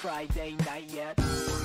Friday night yet.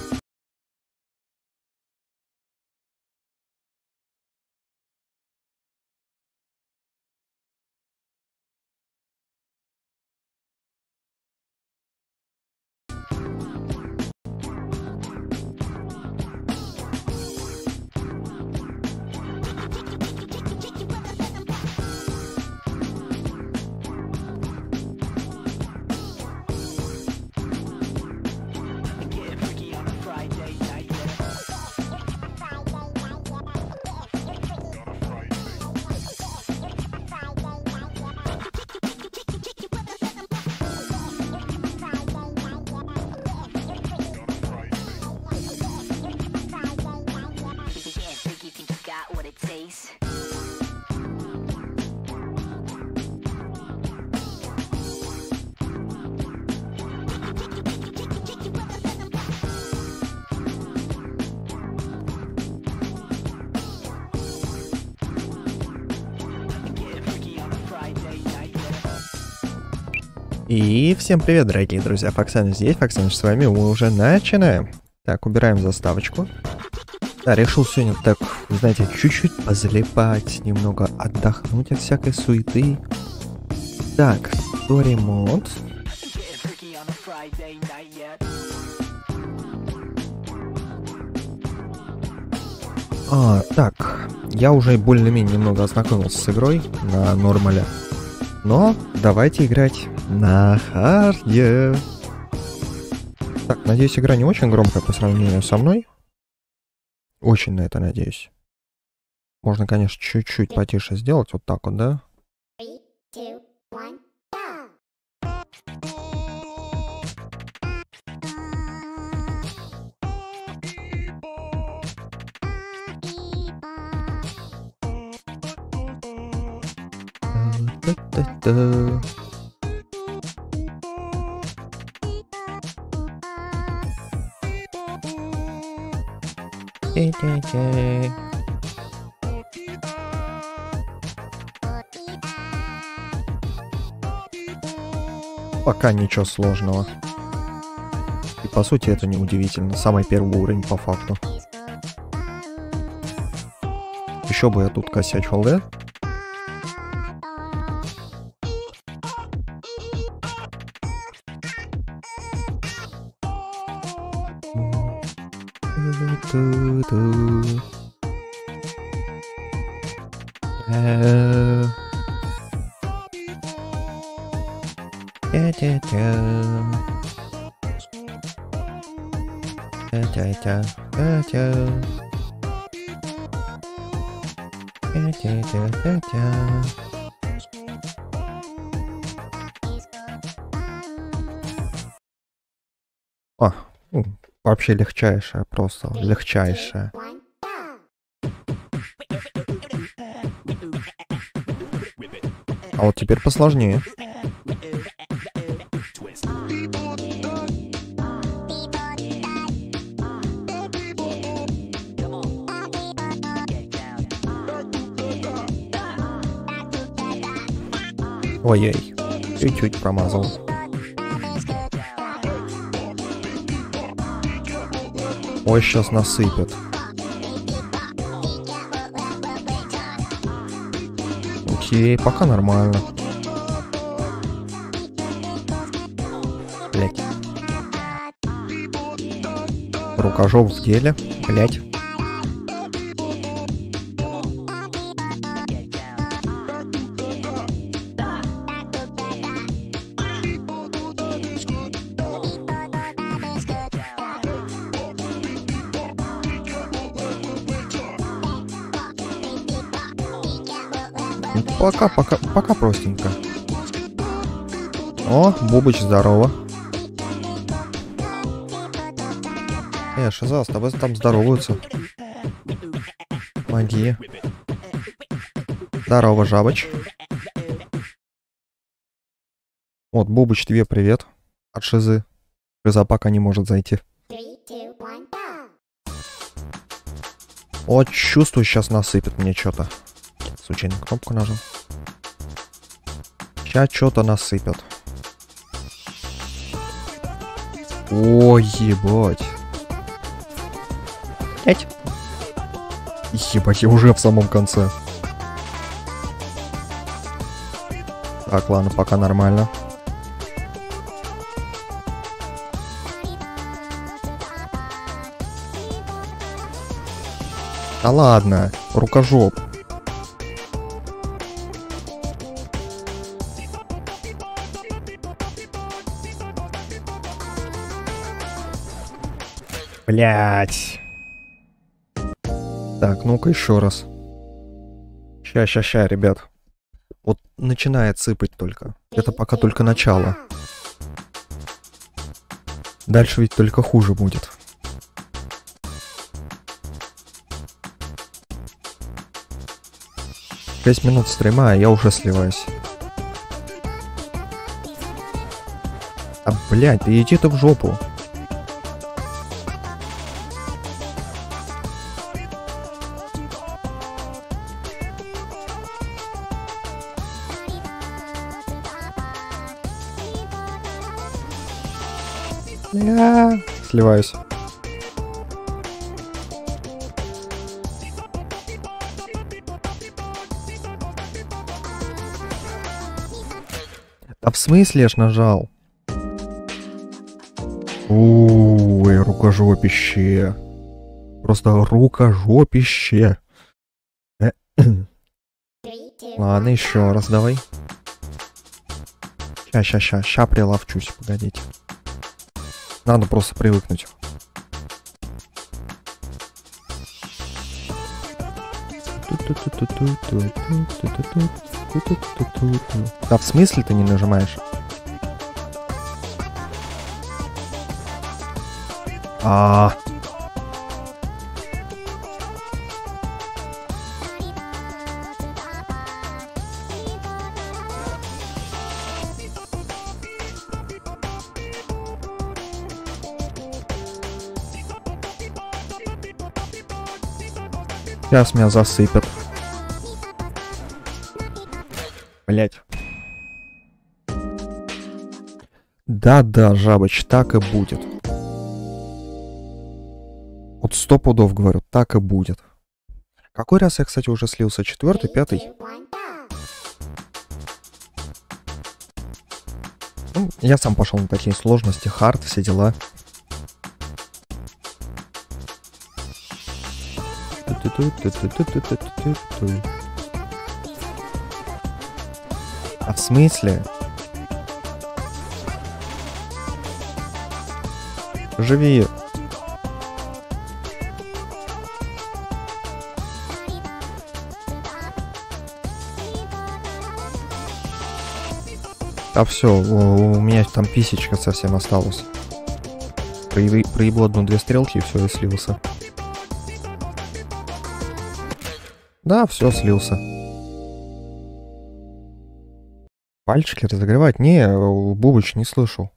И всем привет, дорогие друзья, Фоксан здесь, Фоксан с вами, мы уже начинаем. Так, убираем заставочку. Да, решил сегодня так, знаете, чуть-чуть позалипать, немного отдохнуть от всякой суеты. Так, night yet. А, так, я уже более-менее немного ознакомился с игрой на нормале. Но давайте играть на харде. Так, надеюсь, игра не очень громкая по сравнению со мной. Очень на это надеюсь. Можно, конечно, чуть-чуть потише сделать, вот так вот, да? Та-та-та. Чей-чей-чей. Пока ничего сложного. И по сути это не удивительно. Самый первый уровень по факту. Еще бы я тут косячил, да? Тя-тя-тя-тя-тя. А, м, вообще легчайшая, просто легчайшая. А вот теперь посложнее. Ой-ой, чуть-чуть промазал. Ой, сейчас насыпят. Окей, пока нормально. Блять. Рукожоп в деле. Блять. Пока, пока, пока простенько. О, Бубыч, здорово. Э, Шиза, с тобой там здороваются. Маги. Здорово, Жабыч. Вот, Бубыч, тебе привет. От Шизы. Шиза пока не может зайти. Вот, чувствую, сейчас насыпет мне что-то. Случайно кнопку нажал. Сейчас что-то насыпят. Ой, ебать. Пять. Ебать, я уже в самом конце. Так, ладно, пока нормально. Да ладно, рукожоп. Блять. Так, ну-ка еще раз. Ща, ща, ща, ребят. Вот начинает сыпать только. Это пока только начало. Дальше ведь только хуже будет. Шесть минут стрима, а я уже сливаюсь. А, блядь, ты иди ты в жопу. Сливаюсь. А в смысле ж нажал? Ой, рукожопище. Просто рукожопище. Э, Ладно, еще раз давай. Ща, ща, ща, ща приловчусь, погодите. Надо просто привыкнуть. Да в смысле ты не нажимаешь? А. Сейчас меня засыпят. Блять. Да-да, жабыч, так и будет. Вот сто пудов говорю, так и будет. Какой раз я, кстати, уже слился? Четвертый, пятый? Ну, я сам пошел на такие сложности, хард, все дела. А в смысле? Живи. А все, у, у меня там писечка совсем осталась. Проебал одну-две стрелки и все, и слился. Да, все, слился. Пальчики разогревать? Не, Бубыч не слышал.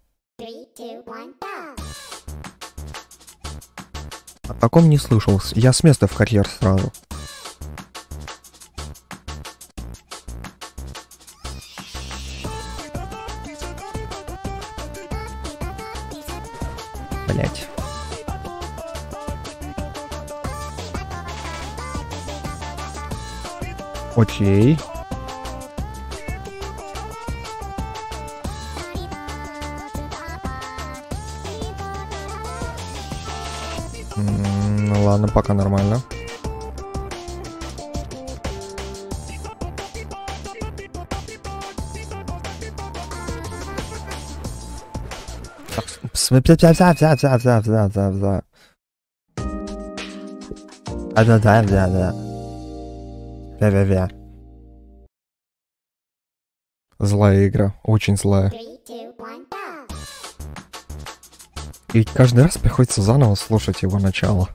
О таком не слышал. Я с места в карьер сразу. Злая игра, очень злая. И каждый раз приходится заново слушать его начало.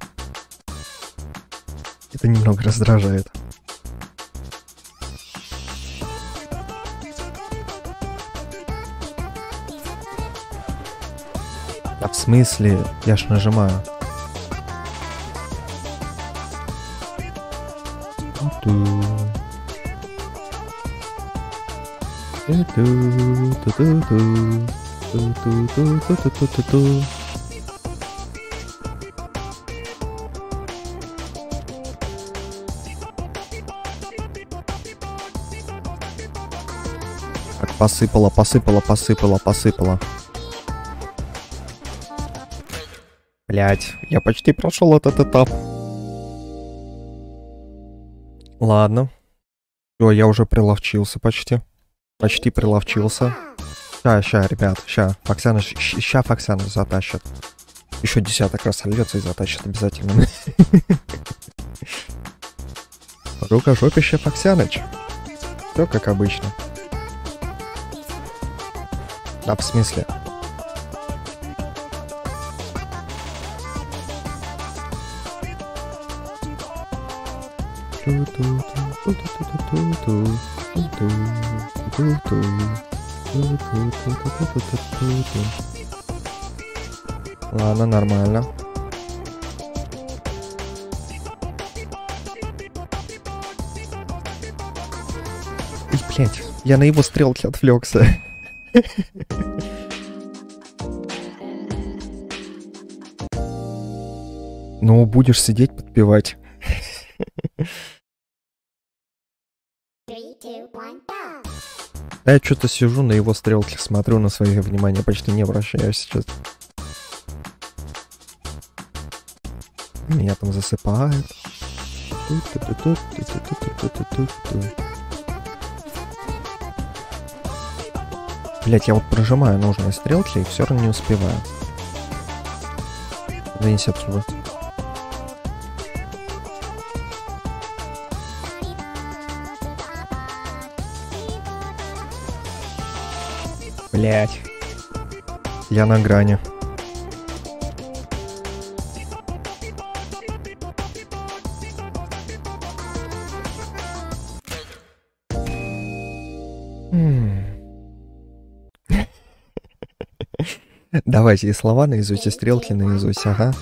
Это немного раздражает. смысле? Я ж нажимаю. Так, посыпала, посыпала, посыпала, посыпало. Блять, я почти прошел этот этап. Ладно. Все, я уже приловчился почти. Почти приловчился. Ща, ща, ребят, ща. Фоксяныч, щ- ща Фоксяныч затащит. Еще десяток раз сольется и затащит обязательно. Рукожопище Фоксяныч. Все как обычно. Да, в смысле? Ладно, нормально. Ой, блядь, я на его стрелки отвлекся. Ну, будешь сидеть подпевать. Я что-то сижу на его стрелке, смотрю на свое внимание, почти не обращаю сейчас. Меня там засыпает. Блять, я вот прожимаю нужные стрелки и все равно не успеваю. Вынеси отсюда. Блять. Я на грани. Давайте и слова наизусть, и стрелки наизусть, ага.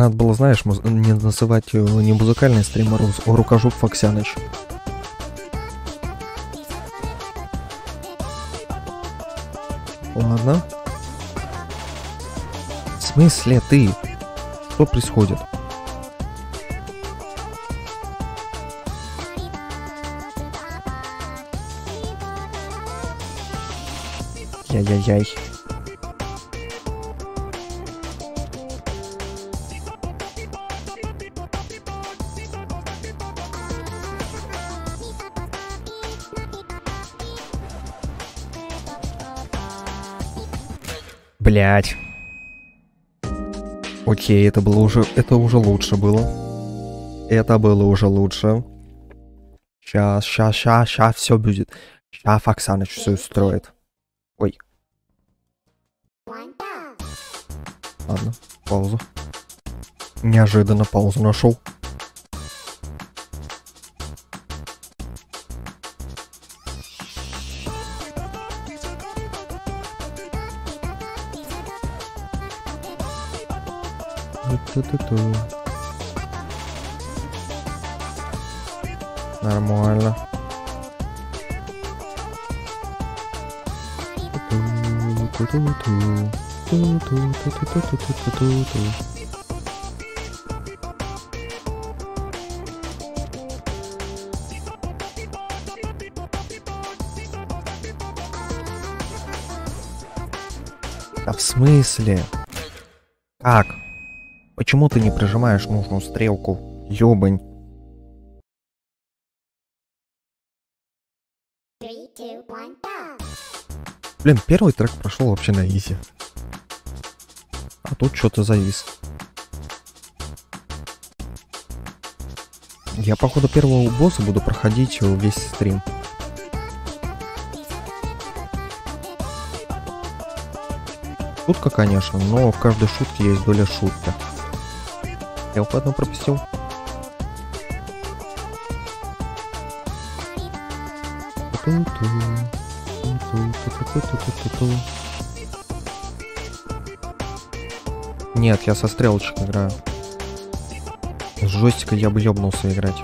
Надо было, знаешь, не называть э, не музыкальный стрим, а рукожоп Фоксяныч. Ладно. В смысле ты? Что происходит? Яй-яй-яй. Блять. Окей, это было уже, это уже лучше было. Это было уже лучше. Сейчас, сейчас, сейчас, сейчас все будет. Сейчас Оксаныч все устроит. Ой, ладно, паузу. Неожиданно паузу нашел. Нормально. Да в смысле? Как? Почему ты не прижимаешь нужную стрелку? Ёбань. Блин, первый трек прошел вообще на изи. А тут что-то завис. Я, походу, первого босса буду проходить весь стрим. Шутка, конечно, но в каждой шутке есть доля шутки. По одному пропустил. Нет, я со стрелочек играю. С джойстика я бы ёбнулся играть.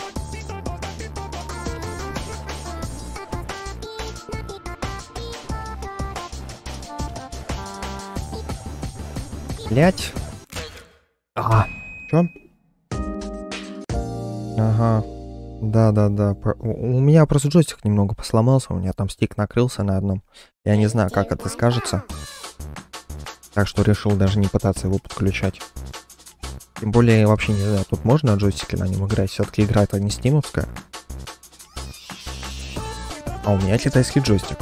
Блять. Да-да-да. Про- У у меня просто джойстик немного посломался, у меня там стик накрылся на одном. Я не знаю, как это скажется. Так что решил даже не пытаться его подключать. Тем более, вообще не знаю, тут можно на джойстике на нем играть. Все-таки игра это не стимовская. А у меня китайский джойстик.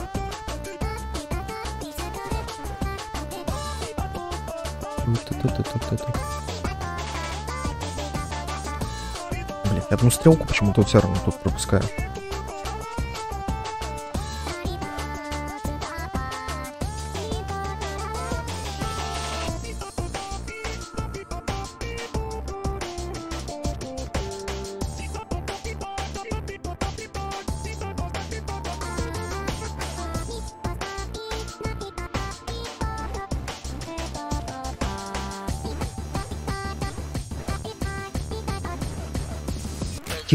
Ту-ту-ту-ту-ту-ту. Я одну стрелку почему-то все равно тут пропускаю.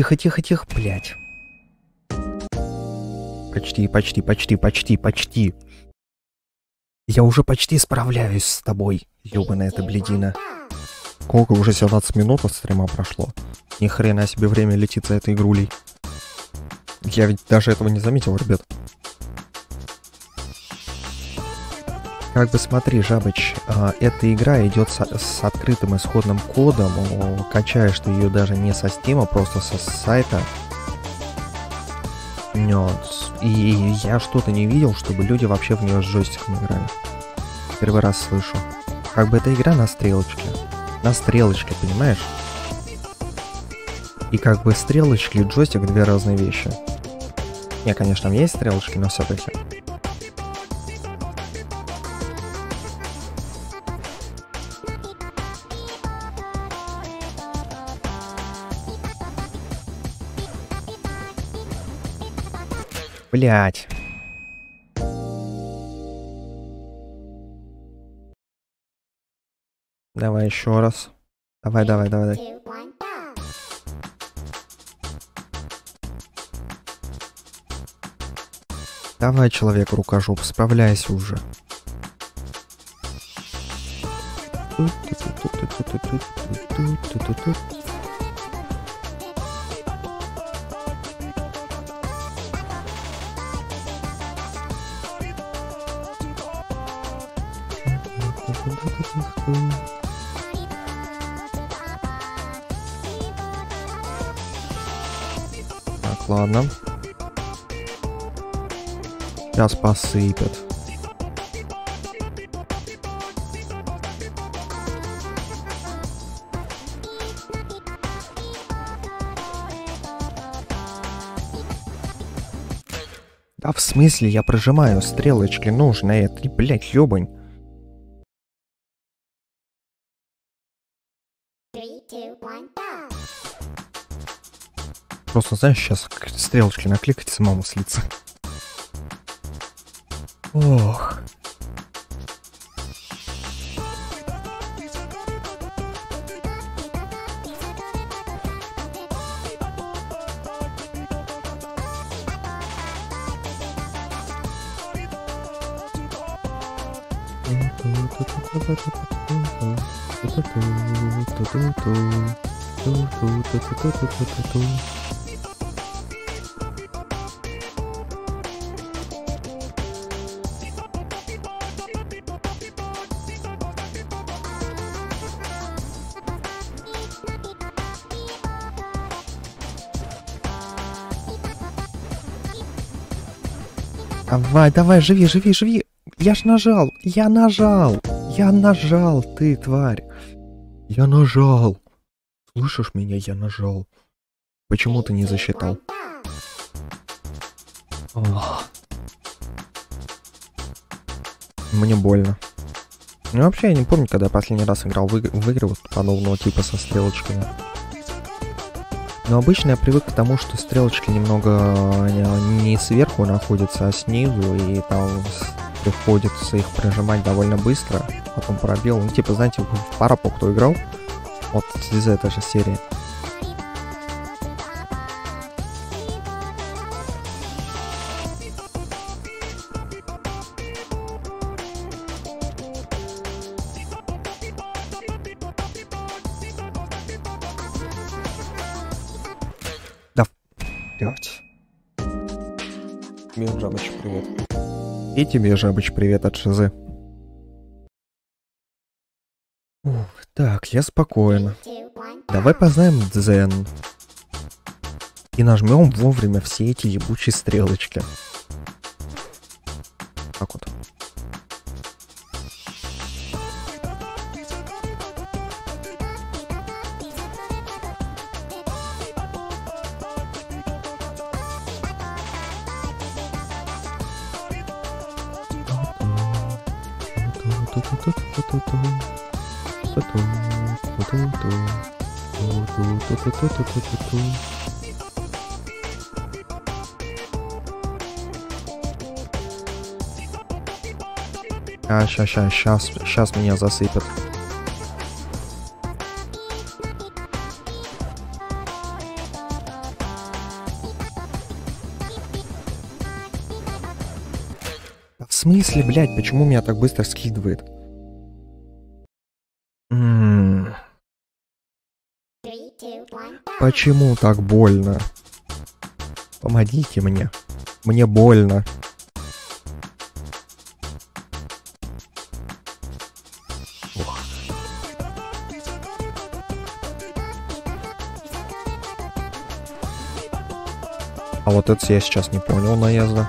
Тихо, тихо, тихо, блядь. Почти, почти, почти, почти, почти. Я уже почти справляюсь с тобой, ёбаная эта блядина. Сколько уже 17 минут от стрима прошло? Ни хрена себе время летит за этой игрулей. Я ведь даже этого не заметил, ребят. Как бы смотри, Жабыч, а, эта игра идет с, открытым исходным кодом. Качаешь ты ее даже не со Стима, просто со сайта. Нюанс. И я что-то не видел, чтобы люди вообще в нее с джойстиком играли. Первый раз слышу. Как бы эта игра на стрелочке. На стрелочке, понимаешь? И как бы стрелочки и джойстик две разные вещи. Не, конечно, есть стрелочки, но все-таки. Блять. Давай еще раз. Давай, давай, давай, давай. Давай, человек рукожоп, справляйся уже. Так, ладно. Сейчас посыпят. Да в смысле я прожимаю стрелочки нужные, ты, блядь, ёбань. Просто, знаешь, сейчас стрелочки накликать самому слиться. Ох. Давай, давай, живи, живи, живи. Я ж нажал, я нажал, я нажал, ты тварь. Я нажал. Слышишь меня, я нажал. Почему ты не засчитал? Ох. Мне больно. Ну вообще я не помню, когда я последний раз играл в, иг- в игры вот подобного типа со стрелочками. Но обычно я привык к тому, что стрелочки немного э, не сверху находятся, а снизу, и там приходится их прожимать довольно быстро, потом пробел. Ну, типа, знаете, в Парапу кто играл, вот из этой же серии. И тебе, Жабыч, привет от Шизы. Ух, так, я спокоен. Давай познаем Дзен. И нажмем вовремя все эти ебучие стрелочки. Так вот. А, ща, ща, щас, щас меня засыпят. В смысле, блядь, почему меня так быстро скидывает? Почему так больно? Помогите мне. Мне больно. А вот это я сейчас не понял наезда.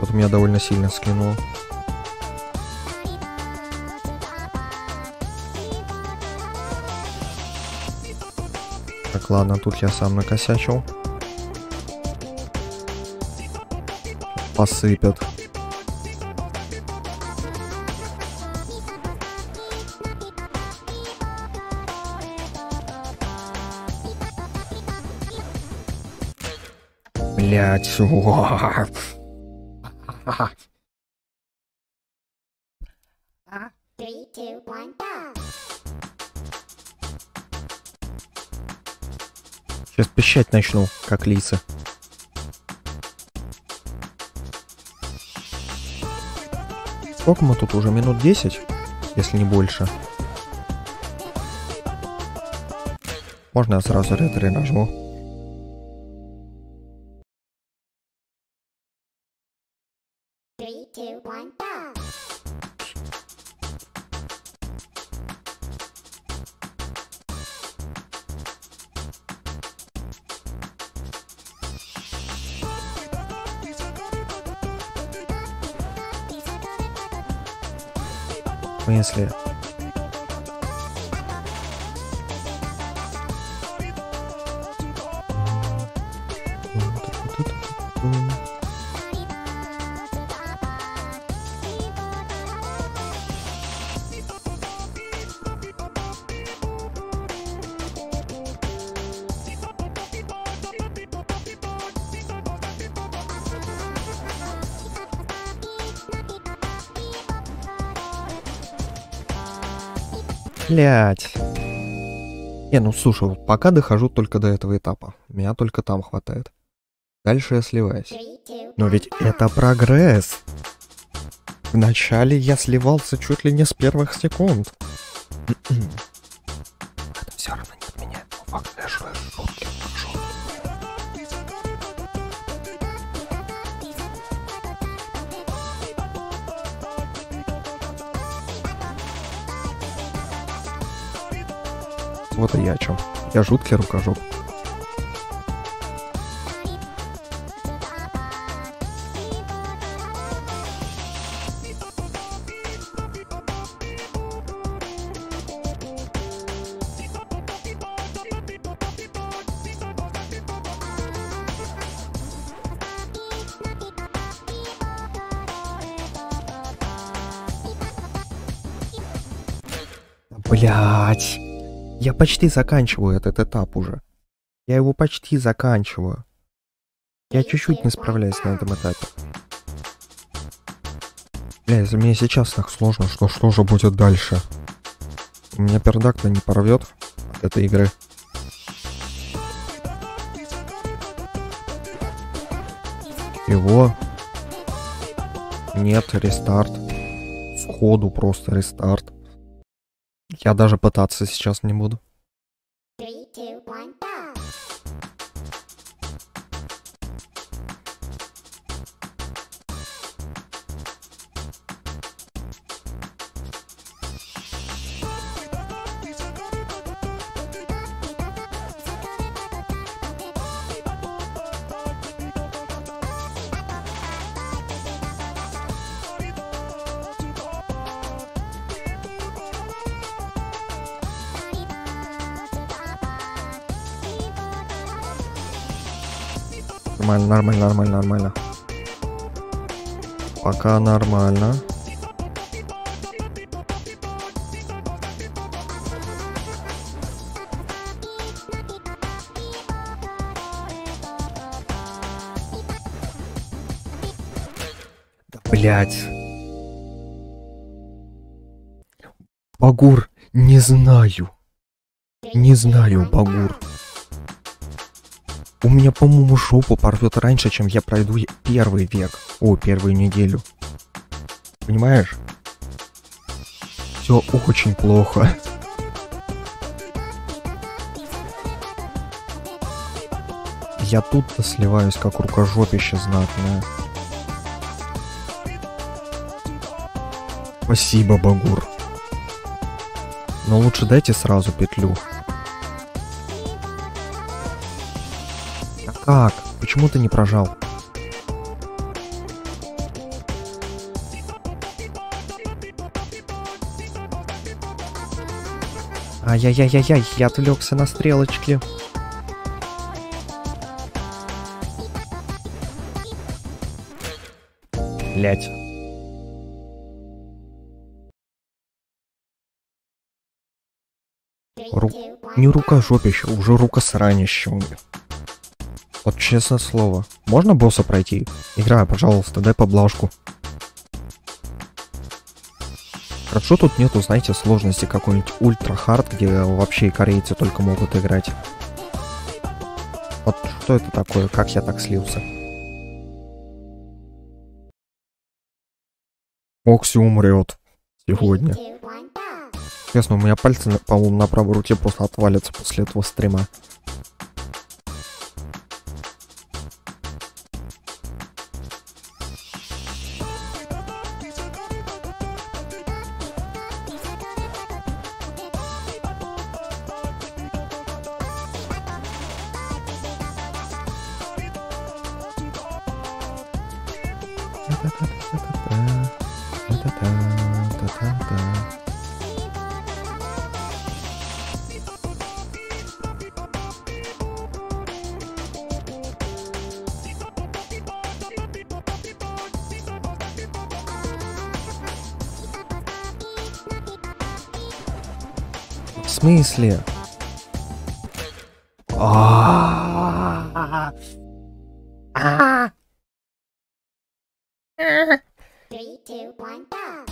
Вот меня довольно сильно скинуло. Так, ладно, тут я сам накосячил. Посыпят. Блять, Three, Пищать начну, как лисы. Сколько мы тут уже? Минут 10? Если не больше. Можно я сразу ретро нажму? Блять. Не, ну слушай, вот пока дохожу только до этого этапа. Меня только там хватает. Дальше я сливаюсь. Но ведь это прогресс. Вначале я сливался чуть ли не с первых секунд. Вот и я о чем. Я жуткий рукожоп. Почти заканчиваю этот этап уже. Я его почти заканчиваю. Я чуть-чуть не справляюсь на этом этапе. Бля, если мне сейчас так сложно, что что же будет дальше? У меня пердак-то не порвет от этой игры. Его. Нет, рестарт. Сходу просто рестарт. Я даже пытаться сейчас не буду. two, one, Нормально, нормально, нормально, нормально. Пока нормально. Да, блядь. Багур, не знаю. Не знаю, Багур. У меня, по-моему, жопу порвет раньше, чем я пройду первый век. О, первую неделю. Понимаешь? Все очень плохо. Я тут сливаюсь, как рукожопище знатное. Спасибо, Багур. Но лучше дайте сразу петлю. Как? Почему ты не прожал? Ай-яй-яй-яй-яй, я отвлекся на стрелочки. Блять. Ру- Не рукожопище, уже рукосранище у меня. Вот честное слово. Можно босса пройти? Играй, пожалуйста, дай поблажку. Хорошо тут нету, знаете, сложности какой-нибудь ультра хард, где вообще корейцы только могут играть. Вот что это такое? Как я так слился? Окси умрет сегодня. Честно, у меня пальцы, по-моему, на правой руке просто отвалятся после этого стрима. В смысле? А. Three, two, one, go.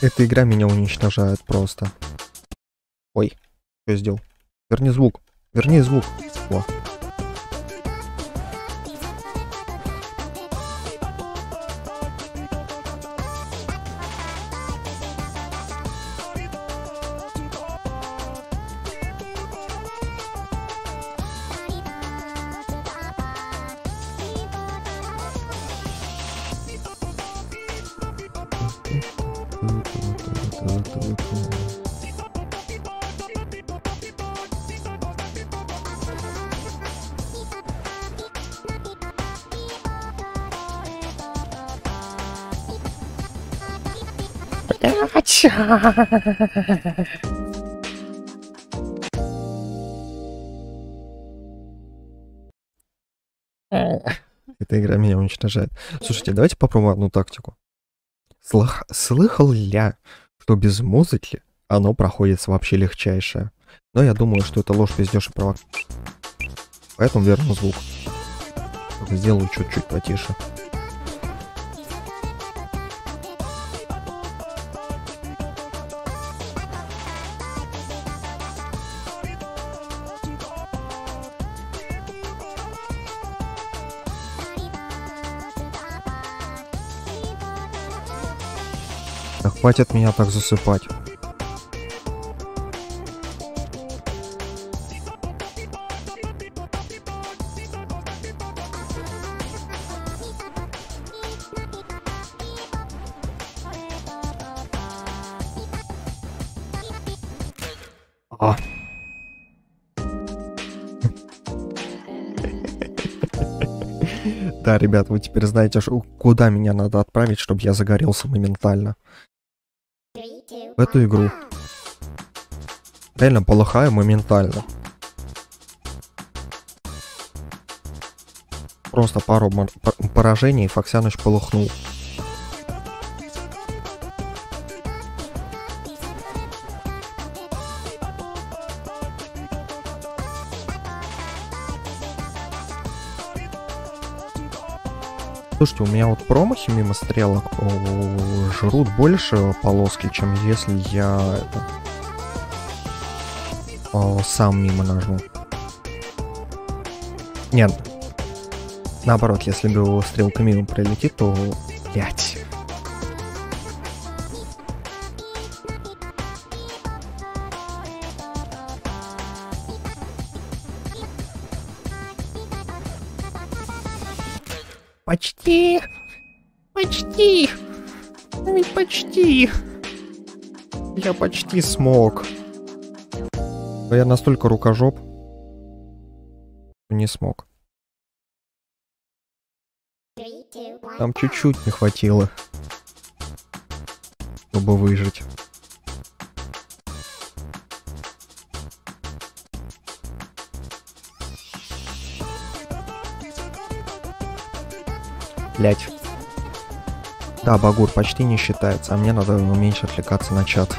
Эта игра меня уничтожает просто. Ой, что я сделал? Верни звук. Верни звук. Во. Эта игра меня уничтожает. Слушайте, давайте попробуем одну тактику. Слых- Слыхал я, что без музыки оно проходит вообще легчайшее? Но я думаю, что это ложь, пиздеж и провок. Поэтому верну звук. Сделаю чуть-чуть потише. Хватит меня так засыпать. А. Да, ребят, вы теперь знаете, куда меня надо отправить, чтобы я загорелся моментально. В эту игру. Реально полыхаю моментально. Просто пару поражений, и Фоксяныч полыхнул. Слушайте, у меня вот промахи мимо стрелок жрут больше полоски, чем если я это, сам мимо нажму. Нет. Наоборот, если бы стрелка мимо пролетит, то... Блять. Я почти смог. Но я настолько рукожоп, что не смог. Там чуть-чуть не хватило, чтобы выжить. Блять. Да, Багур почти не считается, а мне надо меньше отвлекаться на чат.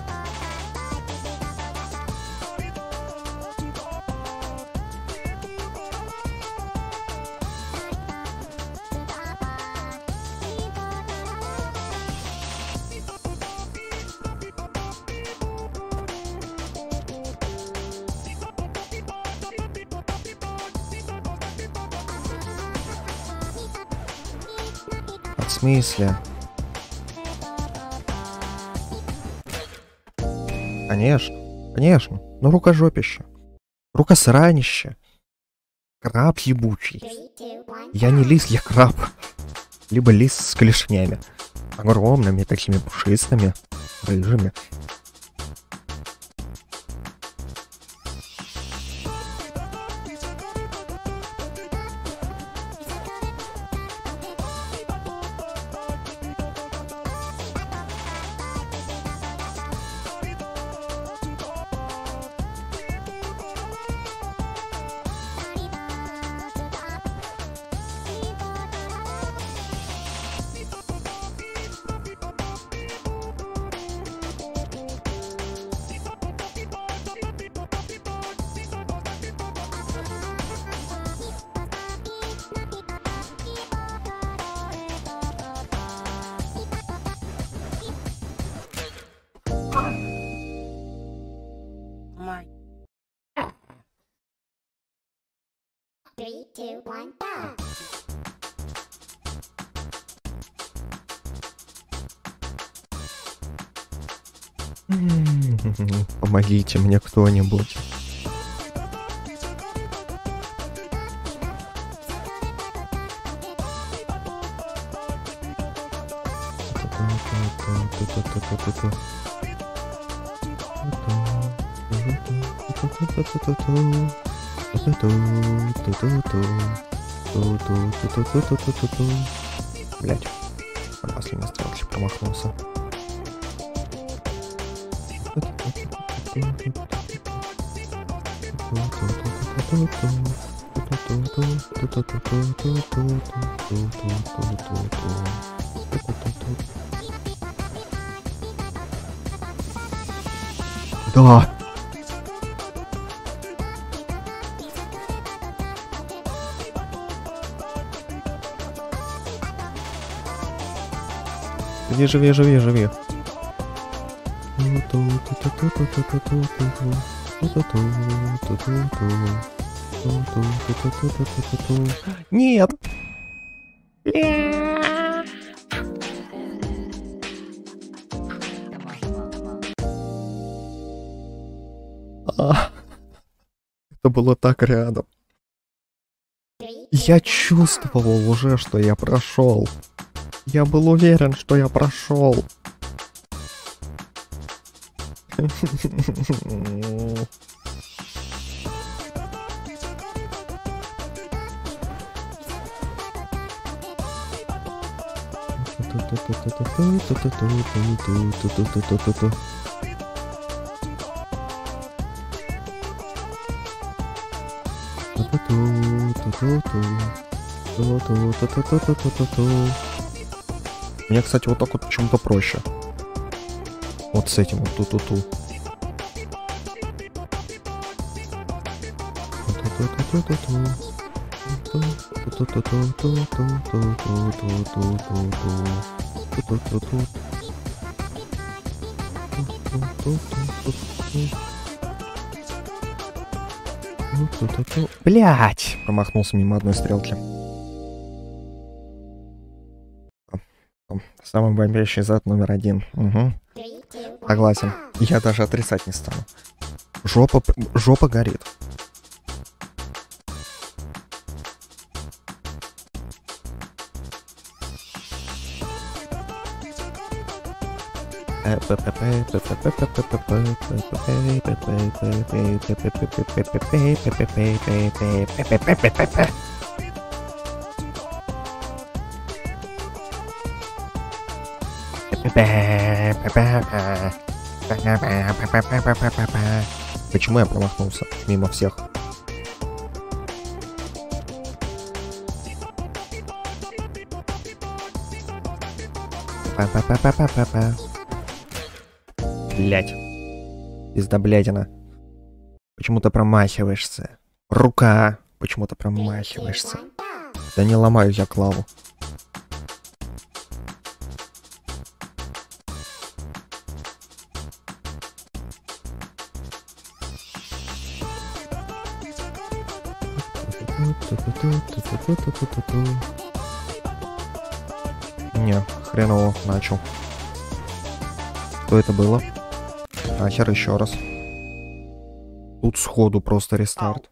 Смысле? Конечно, конечно. Ну рукожопище. Рукосранище. Краб ебучий. Я не лис, я краб. Либо лис с клешнями. Огромными, такими пушистыми, рыжими. Two, one, go. Помогите мне кто-нибудь. Блять, на последней стрелке промахнулся. Да. Живи, живи, живи, живи. Нет! Это было так рядом. Я чувствовал уже, что я прошел. Я был уверен, что я прошел. Мне, кстати, вот так вот почему-то проще. Вот с этим вот ту-ту-ту. Блять! Промахнулся мимо одной стрелки. Самый бомбящий зад номер один. Угу. Согласен. Я даже отрицать не стану. Жопа, жопа горит. Почему я промахнулся мимо всех? Блять. Пиздаблядина. Почему ты промахиваешься? Рука. Почему ты Three, two, промахиваешься? Да не ломаю я клаву. Не, хреново начал. Что это было? Нахер еще раз. Тут сходу просто рестарт.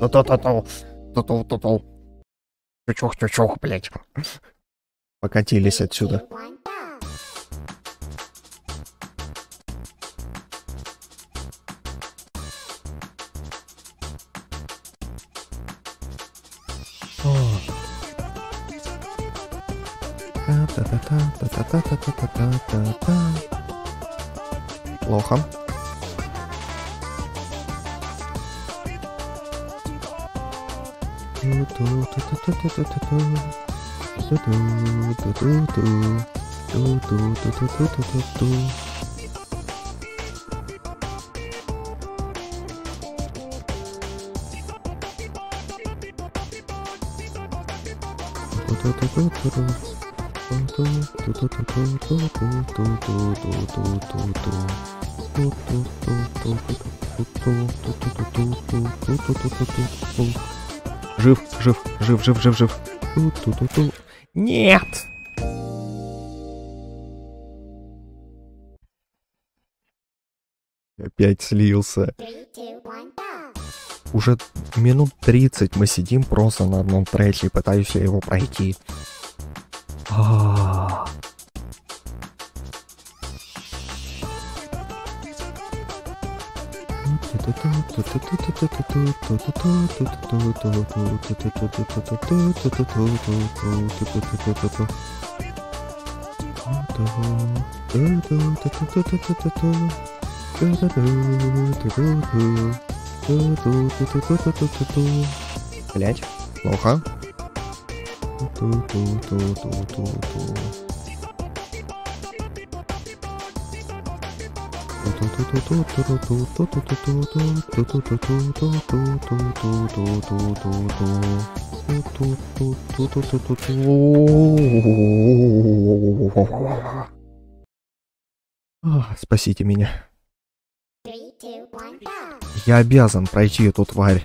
Ту-ту-ту-ту. Ту-ту-ту-ту. Чучух-чучух, блять. Покатились отсюда. Two, one, go. Плохо. Жив, жив, жив, жив, жив, жив. Нет! Опять слился. Уже минут 30 мы сидим просто на одном треке пытаюсь я его пройти. Блять, плохо. А, Спасите меня. Я обязан пройти эту тварь.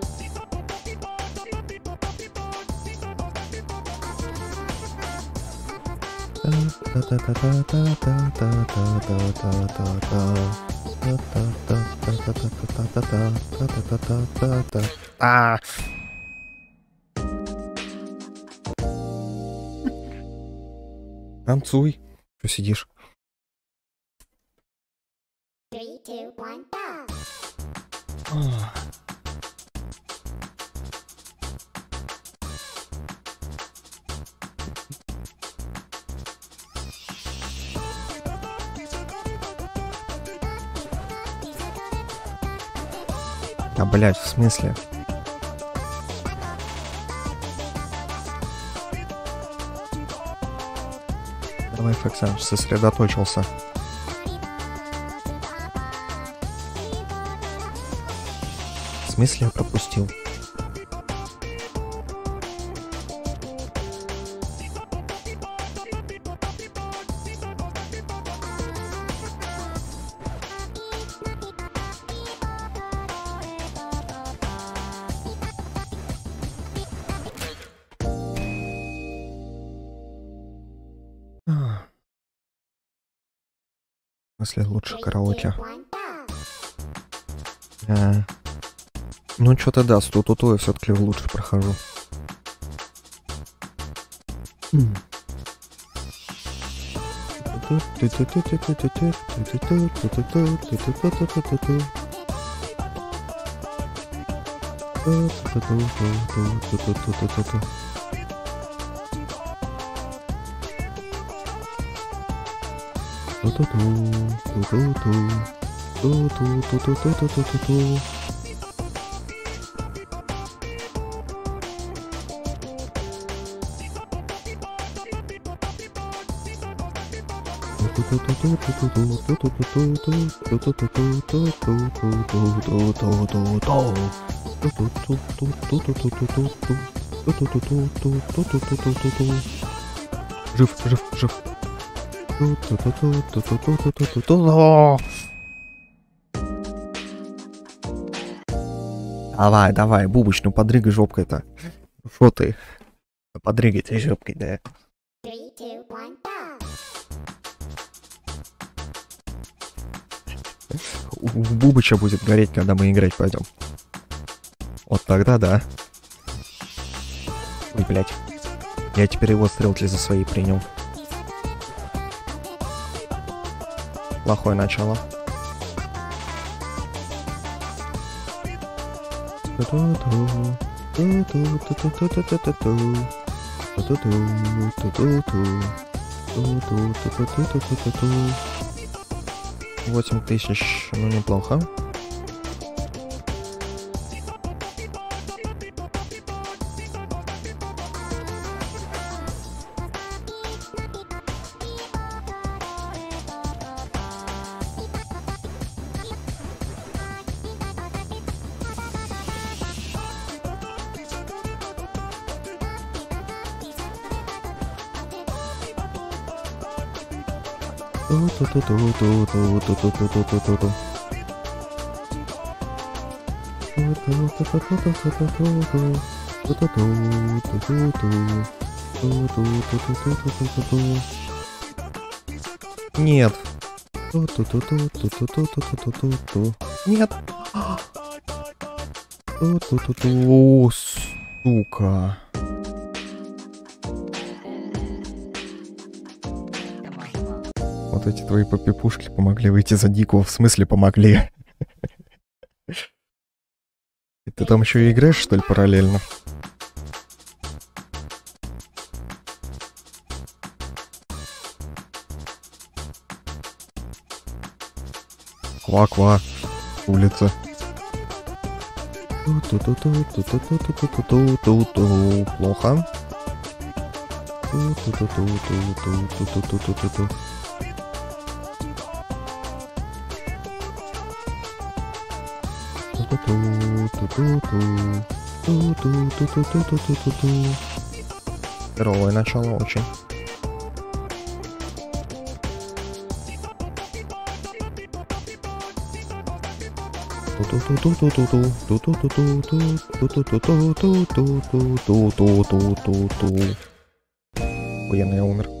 А. Танцуй. Что сидишь? Three, two, one, go. А, блядь, в смысле? Давай, Фоксаныч, сосредоточился. В смысле я пропустил? Что-то да, с ту-ту-ту я все-таки лучше прохожу. М. Жив, жив, жив. Давай, давай, бубыч, ну подрыгай жопкой-то. Шо ты? Подрыгай ты жопкой, да. Three, two, one, У, Бубыча будет гореть, когда мы играть пойдем. Вот тогда да. Ой, блядь. Я теперь его стрелки за свои принял. Плохое начало. Ту-ту-ту-ту-ту-ту-ту-ту. 8000, ну неплохо. Нет. Нет. Сука. вот эти твои попипушки помогли выйти за Дику. В смысле помогли? И ты там еще и играешь, что ли, параллельно? Ква-ква. Улица. Плохо. Плохо. Здоровое начало очень. Ой, я умер.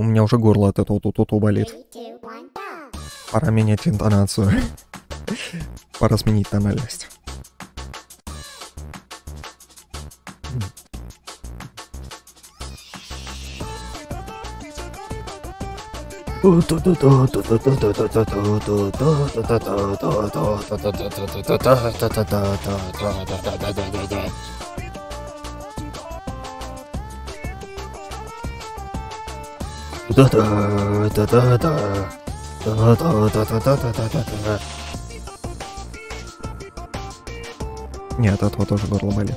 У меня уже горло от этого тут болит. Пора менять интонацию. Пора сменить тональность. Да, да, да, да, да, да, да, да, да, да, да, да, да, да. Нет, от этого тоже горло болит.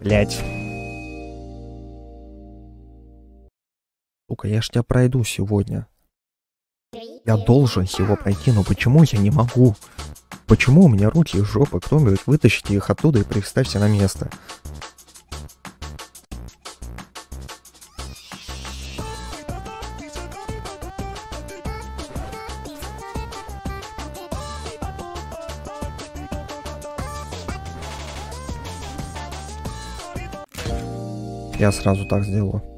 Блять. сука, я ж тебя пройду сегодня. Я должен его пройти, но почему я не могу? Почему у меня руки и жопы? Кто-нибудь вытащите их оттуда и приставьте на место. Я сразу так сделаю.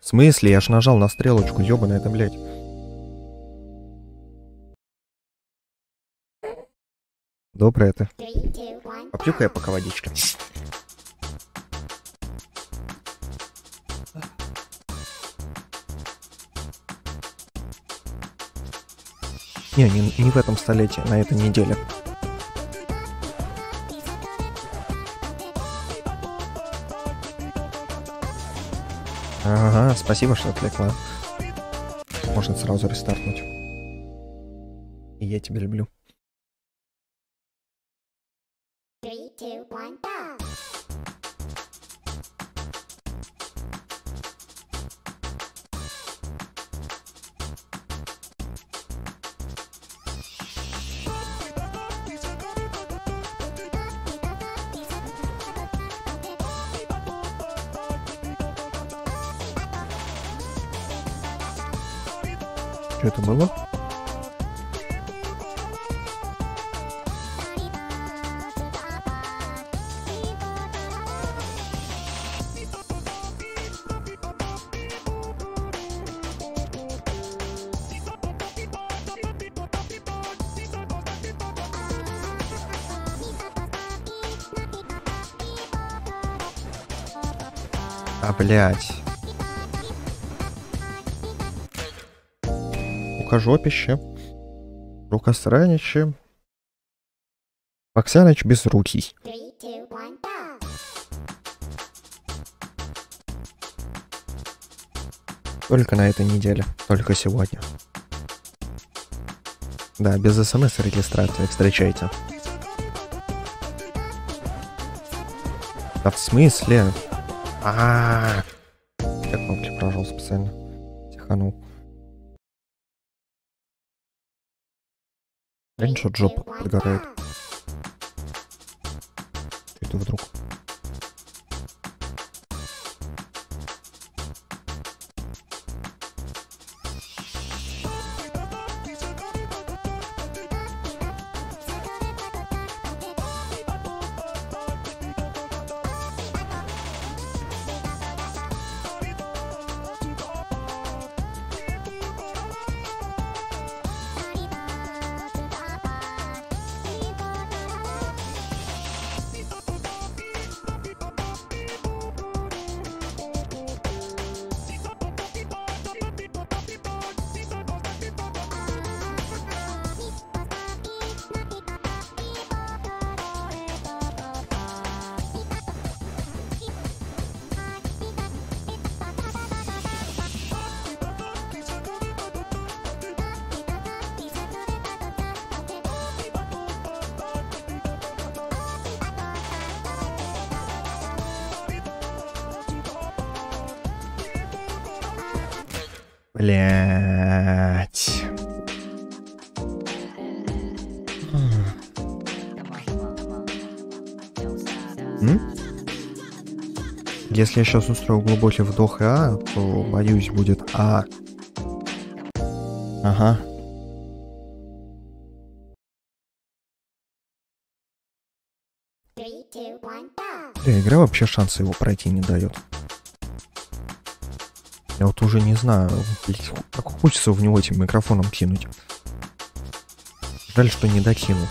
В смысле? Я ж нажал на стрелочку, ёбаная это, блядь. Доброе это. Попью-ка я пока водичка. Не, не, не в этом столетии, на этой неделе. Ага, спасибо, что отвлекла. Можно сразу рестартнуть. И я тебя люблю. Что это было? А, блядь. Рукожопище. Рукосранище. Оксаныч без руки. Three, two, one. Только на этой неделе. Только сегодня. Да, без смс регистрации. Встречайте. Да в смысле? А, Я кнопки прожал специально. Тиханул. Конечно, джоб подгорает. Это вдруг. Блять. Если я сейчас устрою глубокий вдох и А, то, боюсь, будет А. Ага. Three, two, one, go. Бля, игра вообще шанса его пройти не дает. Я вот уже не знаю, как хочется в него этим микрофоном кинуть. Жаль, что не докинул.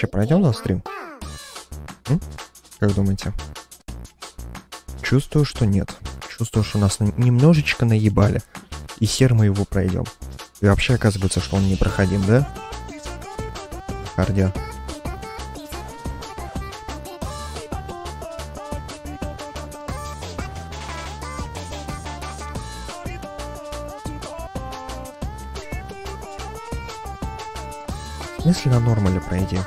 Вообще пройдем на стрим? Как думаете? Чувствую, что нет. Чувствую, что нас на- немножечко наебали. И хер мы его пройдем. И вообще оказывается, что он непроходим, да? харде. В смысле на нормале пройди?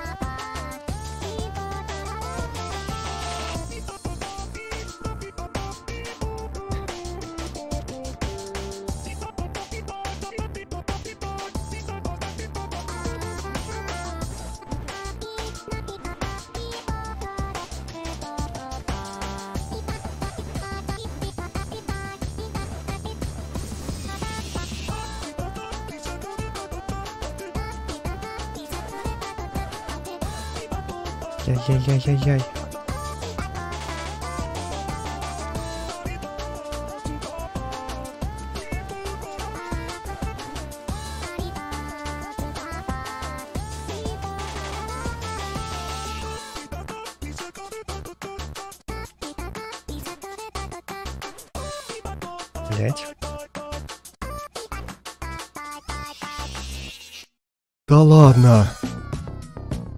Ладно.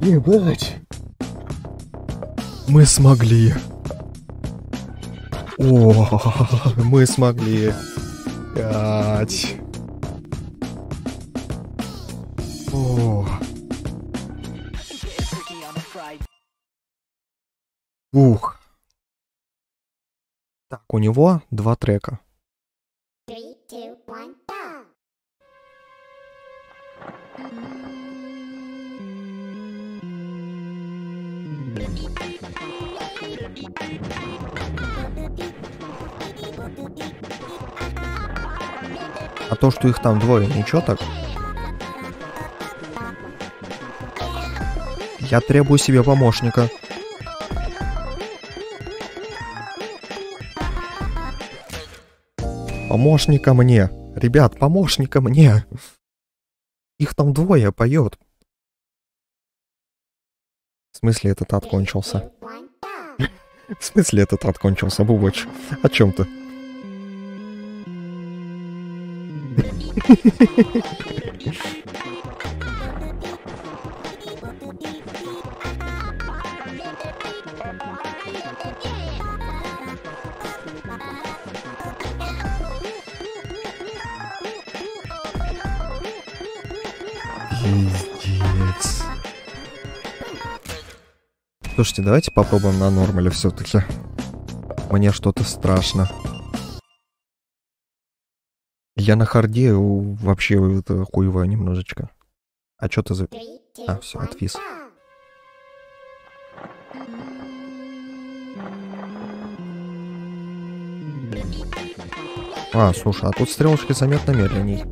Ебать. Мы смогли. О, мы смогли. Пять. О, ух. Так, у него два трека. А то, что их там двое, ничего так? Я требую себе помощника. Помощника мне. Ребят, помощника мне. Их там двое поет. В смысле этот ад кончился? Two, one, go. В смысле этот ад кончился, Бубоч? О чем ты? Пиздец. Слушайте, давайте попробуем на нормале все-таки. Мне что-то страшно. Я на харде вообще это хуеваю немножечко. А что ты за... А, все, отвис. А, слушай, а тут стрелочки заметно медленней.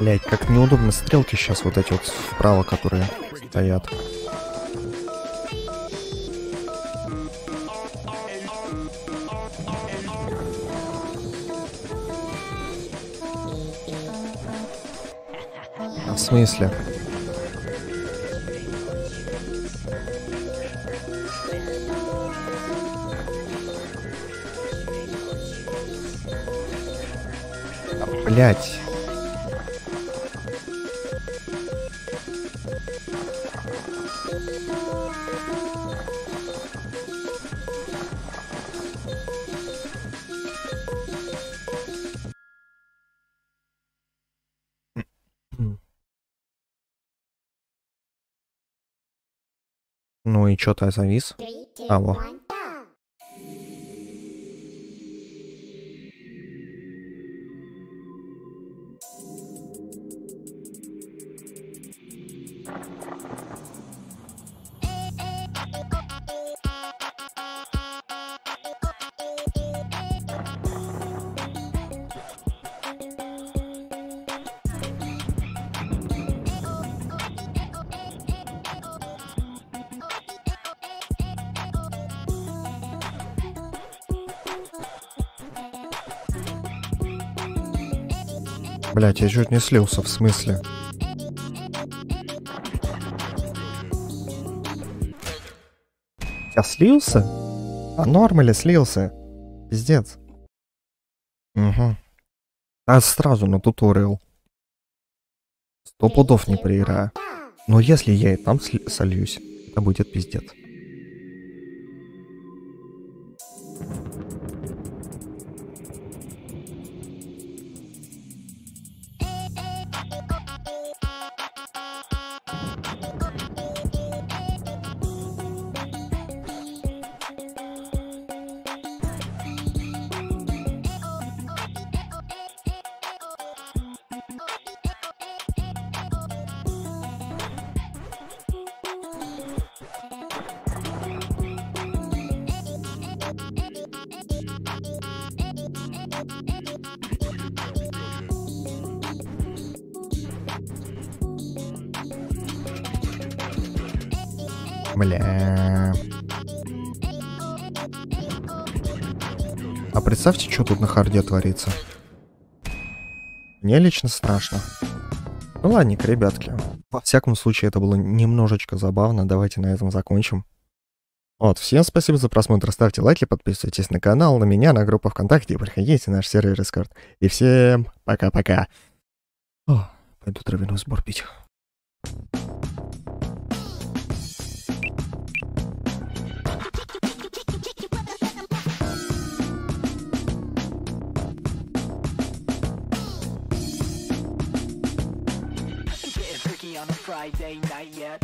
Блять, как неудобно стрелки сейчас вот эти вот вправо, которые стоят. Смысле? Блять. Ты завис? Three, я чуть не слился, в смысле? Я слился? А нормале слился. Пиздец. Угу. А сразу на туториал. Сто пудов не проиграю. Но если я и там сольюсь, это будет пиздец. Бля. А представьте, что тут на харде творится. Мне лично страшно. Ну ладненько, ребятки. Во всяком случае, это было немножечко забавно. Давайте на этом закончим. Вот, всем спасибо за просмотр. Ставьте лайки, подписывайтесь на канал, на меня, на группу ВКонтакте приходите на наш сервер Discord. И всем пока-пока. О, пойду травяной сбор пить. Friday night yet.